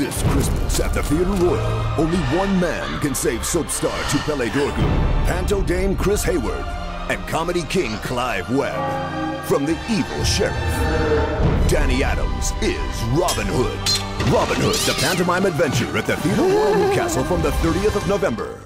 This Christmas at the Theatre Royal, only one man can save soap star Tupele Dorgu, Panto Dame Chris Hayward, and comedy king Clive Webb from the evil sheriff. Danny Adams is Robin Hood. Robin Hood, the pantomime adventure at the Theatre Royal Newcastle from the 30th of November.